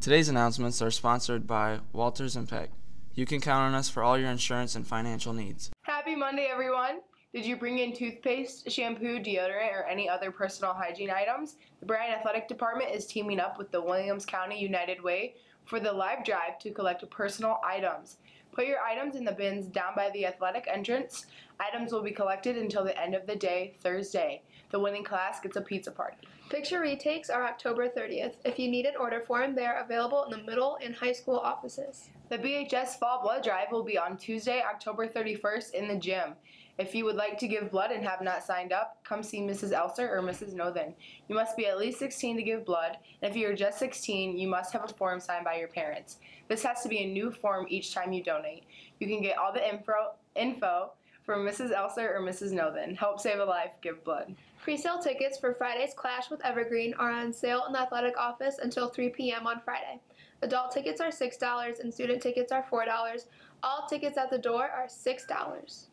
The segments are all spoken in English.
Today's announcements are sponsored by Walters and Peck. You can count on us for all your insurance and financial needs. Happy Monday, everyone! Did you bring in toothpaste, shampoo, deodorant, or any other personal hygiene items? The Bryan Athletic Department is teaming up with the Williams County United Way for the live drive to collect personal items. Put your items in the bins down by the athletic entrance. Items will be collected until the end of the day, Thursday. The winning class gets a pizza party. Picture retakes are October 30th. If you need an order form, they are available in the middle and high school offices. The BHS Fall Blood Drive will be on Tuesday, October 31st in the gym. If you would like to give blood and have not signed up, come see Mrs. Elser or Mrs. Noethen. You must be at least 16 to give blood, and if you are just 16, you must have a form signed by your parents. This has to be a new form each time you donate. You can get all the info, info from Mrs. Elser or Mrs. Noethen. Help save a life, give blood. Pre-sale tickets for Friday's Clash with Evergreen are on sale in the athletic office until 3 p.m. on Friday. Adult tickets are $6 and student tickets are $4. All tickets at the door are $6.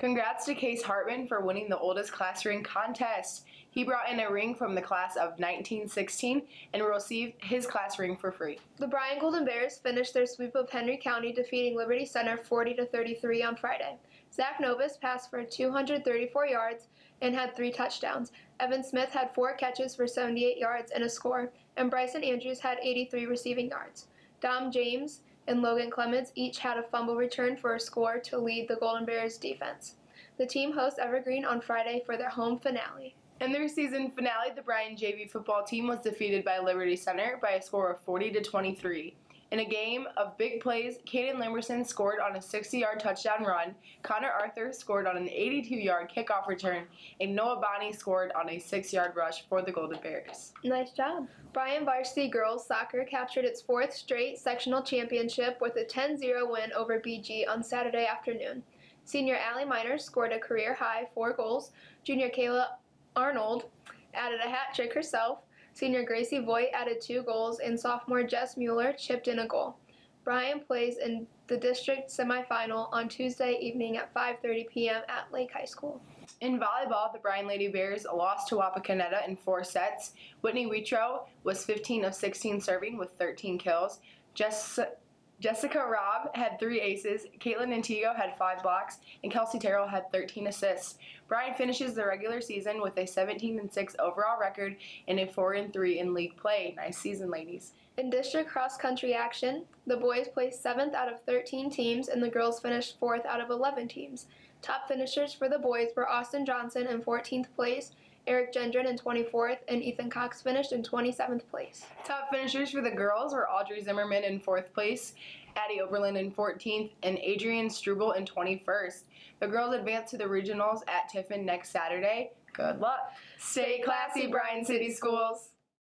Congrats to Case Hartman for winning the oldest class ring contest. He brought in a ring from the class of 1916 and will receive his class ring for free. The Bryan Golden Bears finished their sweep of Henry County, defeating Liberty Center 40 to 33 on Friday. Zach Nobis passed for 234 yards and had three touchdowns. Evan Smith had four catches for 78 yards and a score, and Brycen Andrews had 83 receiving yards. Dom James and Logan Clements each had a fumble return for a score to lead the Golden Bears defense. The team hosts Evergreen on Friday for their home finale. In their season finale, the Bryan JV football team was defeated by Liberty Center by a score of 40 to 23. In a game of big plays, Caden Lamberson scored on a 60-yard touchdown run, Connor Arthur scored on an 82-yard kickoff return, and Noah Bonney scored on a 6-yard rush for the Golden Bears. Nice job. Bryan Varsity Girls Soccer captured its fourth straight sectional championship with a 10-0 win over BG on Saturday afternoon. Senior Allie Miner scored a career-high four goals. Junior Kayla Arnold added a hat trick herself. Senior Gracie Voigt added two goals, and sophomore Jess Mueller chipped in a goal. Bryan plays in the district semifinal on Tuesday evening at 5:30 p.m. at Lake High School. In volleyball, the Bryan Lady Bears lost to Wapakoneta in four sets. Whitney Witro was 15 of 16 serving with 13 kills. Jess Jessica Robb had three aces, Caitlin Antigo had five blocks, and Kelsey Terrell had 13 assists. Bryan finishes the regular season with a 17 and 6 overall record and a 4 and 3 in league play. Nice season, ladies. In district cross country action, the boys placed 7th out of 13 teams and the girls finished 4th out of 11 teams. Top finishers for the boys were Austin Johnson in 14th place, Eric Gendron in 24th, and Ethan Cox finished in 27th place. Top finishers for the girls were Audrey Zimmerman in 4th place, Addie Oberlin in 14th, and Adrian Struble in 21st. The girls advance to the regionals at Tiffin next Saturday. Good luck. Stay classy, Bryan City Schools.